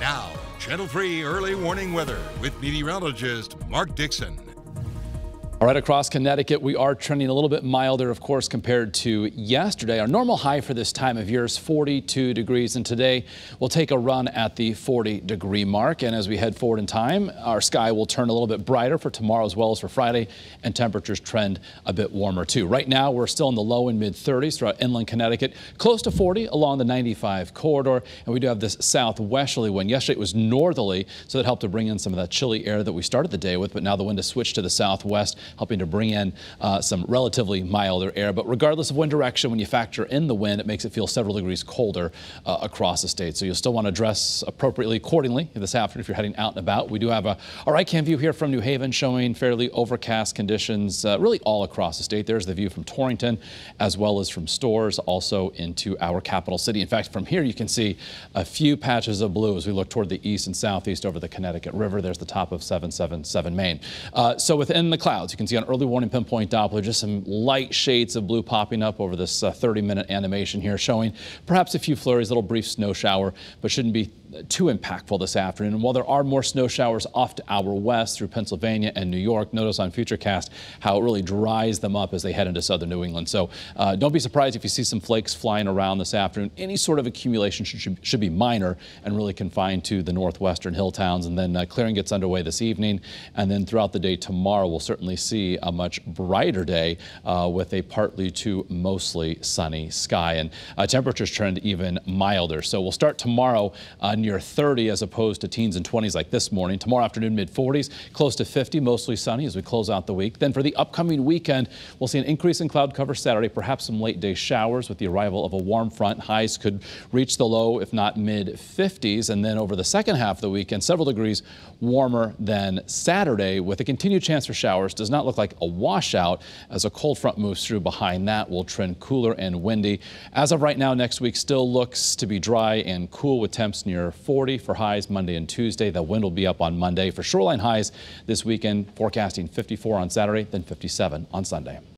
Now, Channel 3 early warning weather with meteorologist Mark Dixon. All right, across Connecticut, we are trending a little bit milder, of course, compared to yesterday. Our normal high for this time of year is 42 degrees, and today we'll take a run at the 40 degree mark. And as we head forward in time, our sky will turn a little bit brighter for tomorrow as well as for Friday, and temperatures trend a bit warmer too. Right now, we're still in the low and mid 30s throughout inland Connecticut, close to 40 along the 95 corridor. And we do have this southwesterly wind. Yesterday it was northerly, so that helped to bring in some of that chilly air that we started the day with, but now the wind has switched to the southwest helping to bring in uh, some relatively milder air. But regardless of wind direction, when you factor in the wind, it makes it feel several degrees colder uh, across the state. So you'll still want to dress appropriately accordingly this afternoon if you're heading out and about. We do have a, a right cam view here from New Haven showing fairly overcast conditions uh, really all across the state. There's the view from Torrington as well as from Storrs also into our capital city. In fact, from here you can see a few patches of blue as we look toward the east and southeast over the Connecticut River. There's the top of 777 Main. Uh, so within the clouds, you see on early early warning pinpoint Doppler, just some light shades of blue popping up over this 30-minute uh, animation here, showing perhaps a few flurries, a little brief snow shower, but shouldn't be too impactful this afternoon. And while there are more snow showers off to our west through Pennsylvania and New York, notice on Futurecast how it really dries them up as they head into southern New England. So uh, don't be surprised if you see some flakes flying around this afternoon. Any sort of accumulation should, should be minor and really confined to the northwestern hill towns. And then uh, clearing gets underway this evening. And then throughout the day tomorrow, we'll certainly see a much brighter day uh, with a partly to mostly sunny sky. And uh, temperatures trend even milder. So we'll start tomorrow uh, near 30 as opposed to teens and 20s like this morning. Tomorrow afternoon, mid 40s, close to 50, mostly sunny as we close out the week. Then for the upcoming weekend, we'll see an increase in cloud cover Saturday, perhaps some late day showers with the arrival of a warm front. Highs could reach the low, if not mid 50s. And then over the second half of the weekend, several degrees warmer than Saturday with a continued chance for showers. Does not look like a washout as a cold front moves through behind that will trend cooler and windy. As of right now, next week still looks to be dry and cool with temps near 40 for highs Monday and Tuesday. The wind will be up on Monday. For shoreline highs this weekend, forecasting 54 on Saturday, then 57 on Sunday.